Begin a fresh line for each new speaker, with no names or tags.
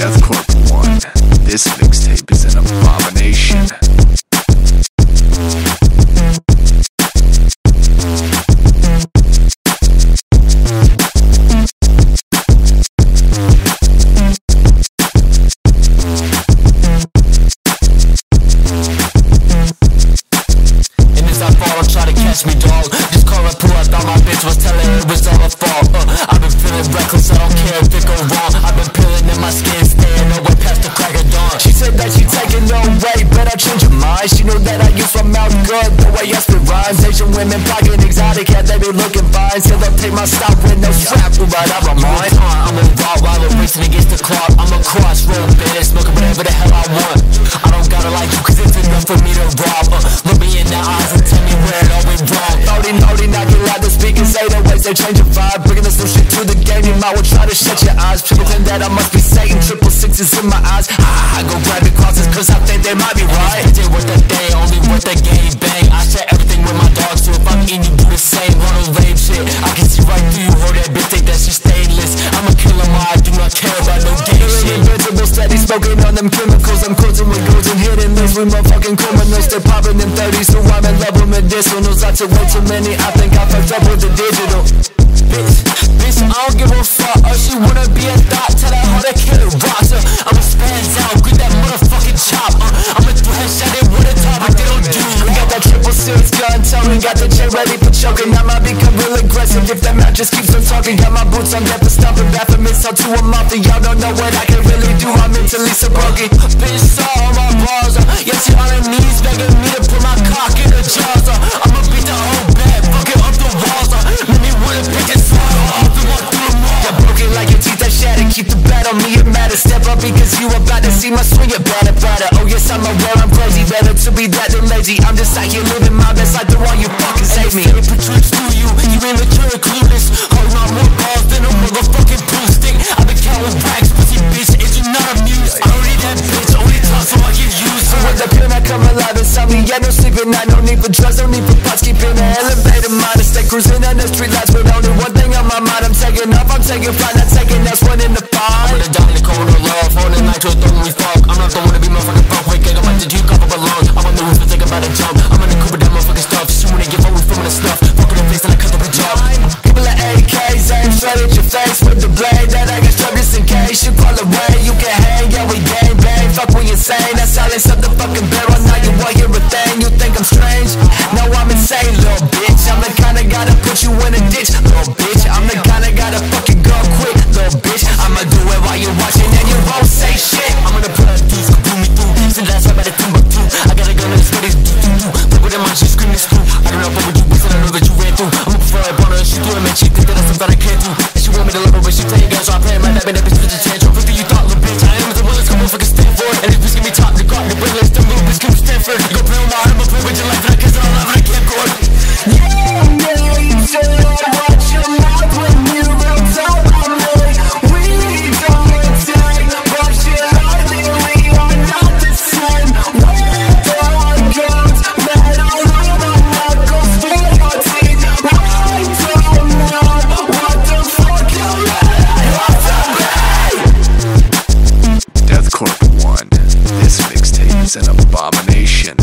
Death Corp 1. This mixtape is an abomination.
And as I fall, try to catch me, dog. Just call a pool, I thought my bitch was telling it was all a rhymes. Asian women pocket exotic, yeah, they be looking fine. Still they'll take my stop with no strap, but I don't mind. I'm a raw while I'm racing against the clock. I'm a crossroad bitch, smoking whatever the hell I want. I don't gotta like you, cause it's enough for me to rob. Uh, look me in the eyes and tell me where it all went wrong. Naughty, naughty, knocking loud the speakers, say the ways they change your vibe. Bringing new shit to the game, you might well try to shut your eyes. Pretend that I must be Satan, triple sixes in my eyes. Ah, I go grabbing crosses, cause I think they might be right. They worth the day, only worth the game, bitch think that she's stainless. I'm a killer, I do not care about no gay shit. Invincible, steady smoking on them chemicals. I'm closing with goals and hitting this with motherfucking criminals. They're popping in 30s, so I'm in love with medicinals. I took way too many, I think I fucked up with the digital. Bitch, bitch, I don't give a fuck. Oh, she wanna be got the chain ready for choking. I might become real aggressive if that man just keeps on talking. Got my boots on death for stomping, back from missile to a mafia. Y'all don't know what I can really do. I'm mentally so broken. Bitch, saw all my. Uh, yeah, she on her knees begging shattered. Keep the bat on me, it matter. Step up because you about to see my swing. It better, better. Oh yes, I'm aware I'm crazy. Better to be that than lazy. I'm just out here living my best life. The one you fucking save me. If it protrudes through you, you immature and clueless. Holding on more balls than a motherfucking pool stick. I've been counting racks, pussy bitch. Is you not amused? I don't need that bitch. Only talk so I get used. So when the pen I come alive inside me, yeah, no sleeping. I no need for drugs, no need for pots. Keeping the elevator mind. Stay cruising on the street lights, taking off, I'm taking flight, not taking else one in the fight. I'm gonna die in the corner, love, on the night a throne we fuck. I'm not the one to be motherfucking fuck. Wake up, like did you come up alone? I'm on the roof, think about a jump. I'm in the coupe with that motherfucking stuff. When they give up, we filming the stuff. Fucking the face and I cut up a job. People at AKs aim straight at your face with the blade that I got strapped just in case you call away. You can hang, yeah, we gang bang. Fuck what you saying, that's silence of the fucking barrel. Now you hear a thing, you think I'm strange? No, I'm insane, little bitch. I'm the
An abomination.